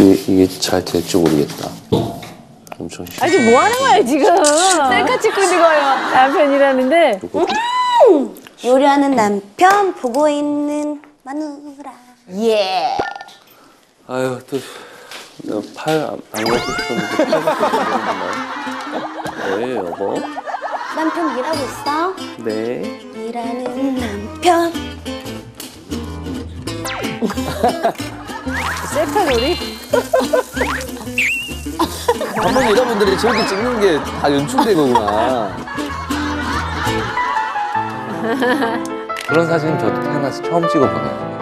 이게, 이게 잘 될지 모르겠다. 엄청 싫어. 아니 지금 뭐 하는 거예요 지금? 셀카 찍고 있는 거예요. 남편이라는데. 요리하는 남편 보고 있는 마누라. 예. 아유 또팔안 가고 싶었는데 팔네 여보. 남편 일하고 있어? 네. 일하는 남편. 셀카 놀이? 한번 여자분들이 저렇게 찍는 게 다 연출된 거구나. 그런 사진 저도 태어나서 처음 찍어보네요.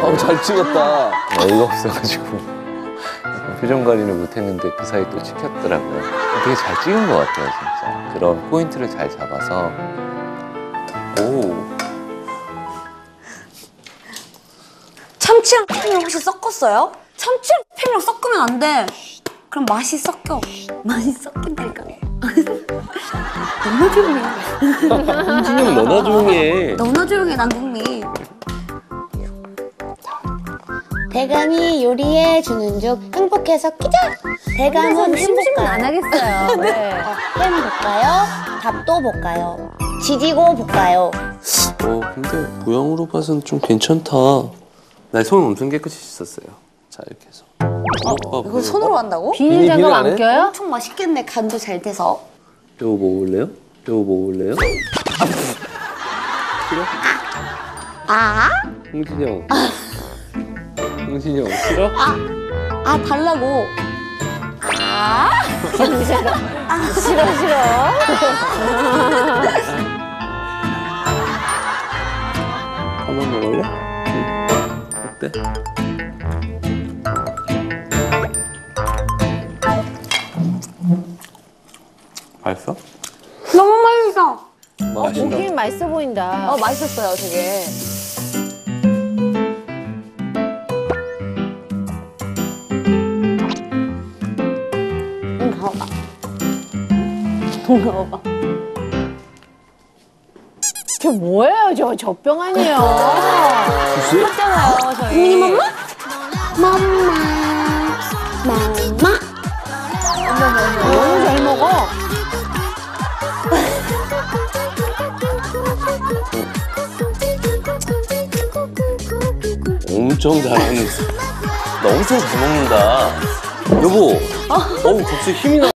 어, 잘 찍었다. 어이가 없어가지고 표정 관리를 못했는데 그 사이 또 찍혔더라고요. 되게 잘 찍은 것 같아요, 진짜. 그런 포인트를 잘 잡아서 오. 참치랑 햄을 혹시 섞었어요? 참치랑 햄이랑 섞으면 안 돼. 그럼 맛이 섞여. 맛이 섞인다니까. 너무 조용해. 홍진영 너나 조용히 해. 너무 조용해 남궁미. 대감이 요리해 주는 중 행복해서 끼자. 대감은 심심은 안 행복해요. 하겠어요. 네. 햄 볶아요. 밥도 볶아요. 지지고 볶아요. 어 근데 모양으로 봐서는 좀 괜찮다. 나손 엄청 깨끗이 씻었어요. 자 이렇게 해서. 어, 이거 손으로 한다고? 비닐 비닐 장갑 안 해? 껴요? 엄청 맛있겠네 간도 잘 돼서. 이거 먹을래요? 이거 먹을래요? 싫어? 아? 홍진영. 홍진영 싫어? 아 달라고. 아? 싫어 싫어. 어때? 맛있어? 너무 맛있어. 맛있다. 고기 맛있어 보인다. 어 맛있었어요 되게. 응 먹어봐. 먹어봐. 저 뭐예요 저 젖병 아니에요. 주스? 했잖아요 저희. 미니 맘마? 맘마. 맘마. 너무 잘 먹어. 엄청 잘하는. 나 엄청 잘 먹는다. 여보. 어우 갑자기 힘이 나.